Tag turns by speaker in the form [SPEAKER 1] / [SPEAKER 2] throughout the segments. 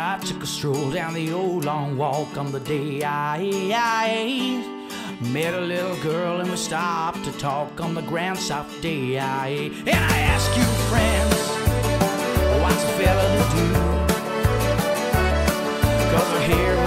[SPEAKER 1] I took a stroll down the old long walk on the day I Met a little girl and we stopped to talk on the grand soft day I And I asked you, friends, what's a fella to do? Cause we're
[SPEAKER 2] here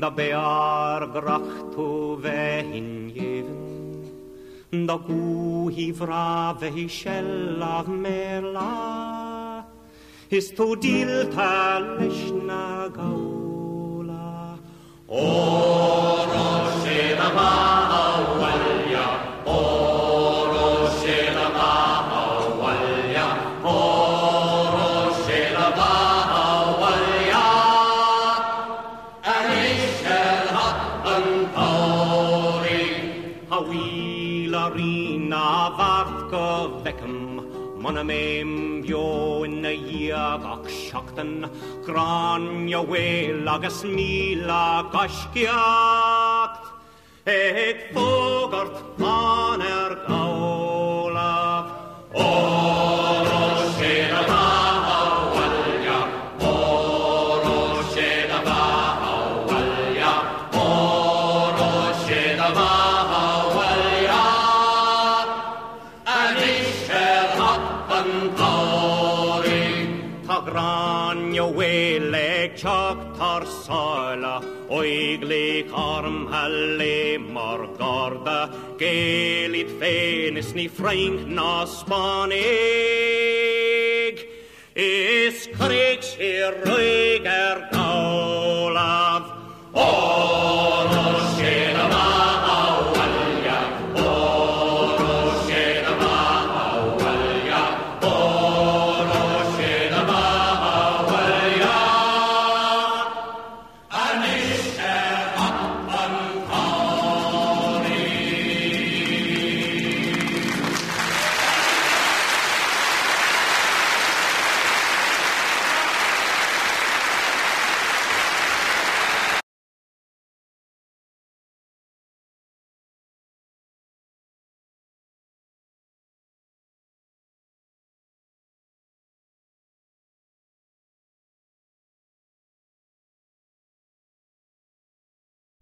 [SPEAKER 2] Da bear grach tú bheithin dhéhan Da gúhí bhrá bheithhí sell a mé lá Is tú díaltá leis na gála oh, a go bhecem Mana méim bio ina dhéag ach seachtain Gránne bhfuil agus míla gasceacht Eg fógart an ar gála ó Tá gránne bhfuil ag teach tar sála oig le arm hallé mar garda Gelid fénis ní freink ná Spánig Is kréig sé roiig ar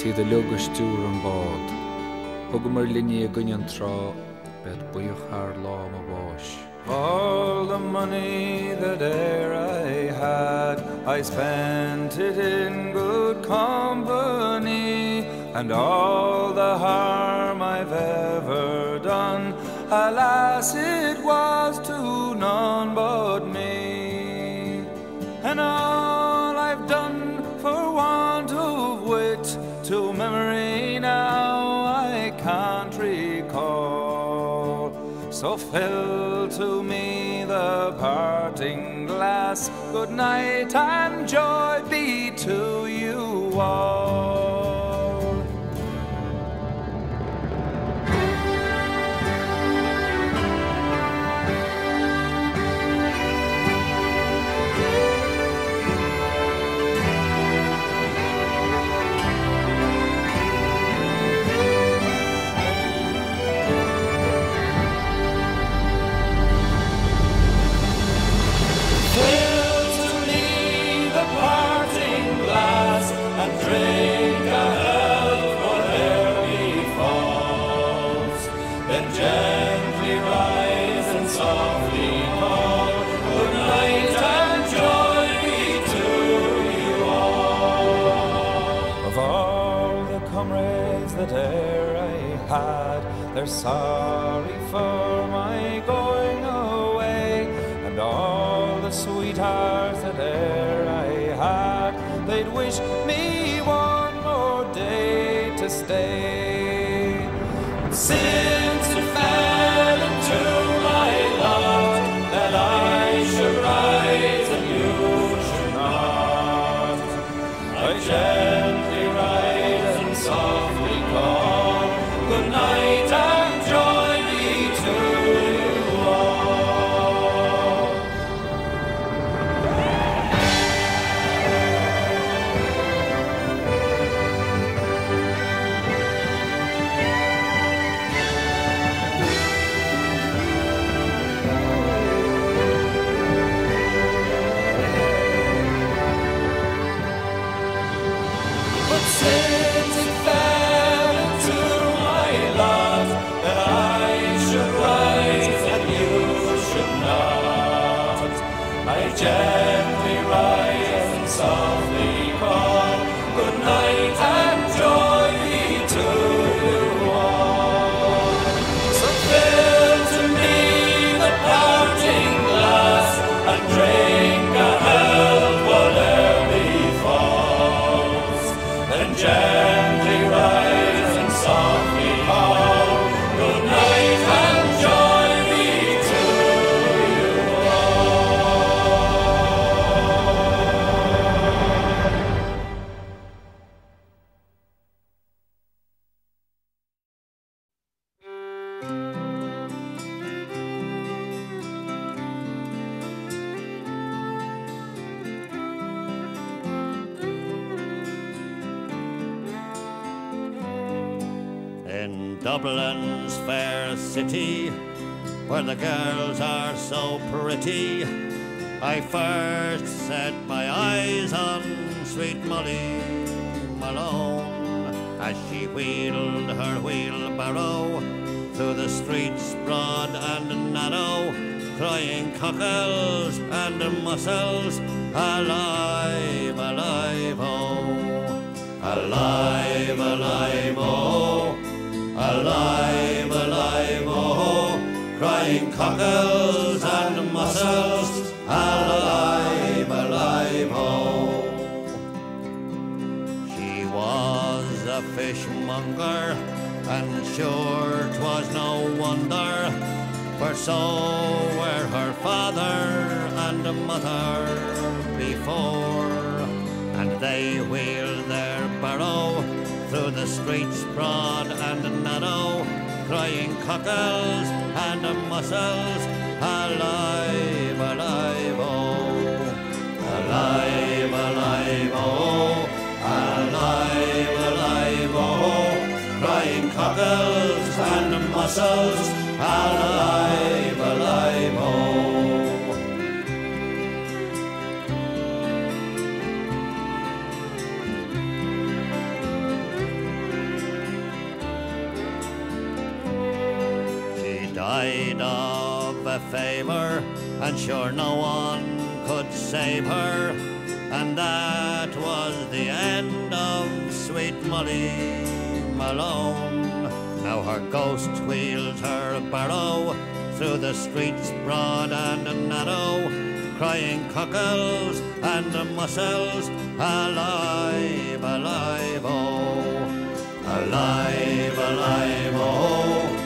[SPEAKER 3] is iad a legus stúr an bád. Thgu mar linne a gunne an rá bed buoch haar lá a bháis.
[SPEAKER 4] All the money that e'er I had, I spent it in good company, and all the harm I've ever done, alas, it was to none but So fill to me the parting glass. Good night and joy be to you all. They're sorry for my going away, and all the sweethearts that e'er I had, they'd wish me one more day to stay. Since
[SPEAKER 5] Dublin's fair city, where the girls are so pretty, I first set my eyes on sweet Molly Malone as she wheeled her wheelbarrow through the streets broad and narrow, crying cockles and mussels, alive, alive, oh, alive, alive, oh. Alive, alive, oh, crying cockles and mussels, alive, alive, oh. She was a fishmonger, and sure 'twas no wonder, for so were her father and mother before, and they wheeled their barrow through the streets broad and narrow, crying cockles and mussels, alive, alive, oh, alive, alive, oh, alive, alive, oh, crying cockles and mussels, alive, and sure no one could save her. And that was the end of sweet Molly Malone. Now her ghost wheels her barrow through the streets broad and narrow, crying cockles and mussels, alive, alive, oh, alive, alive, oh,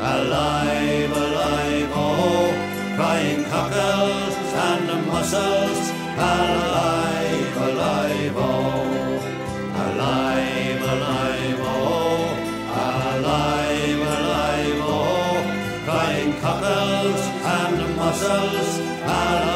[SPEAKER 5] alive, alive, crying cockles and mussels, alive, alive, oh, alive, alive, oh, alive, alive, oh, crying cockles and mussels, alive.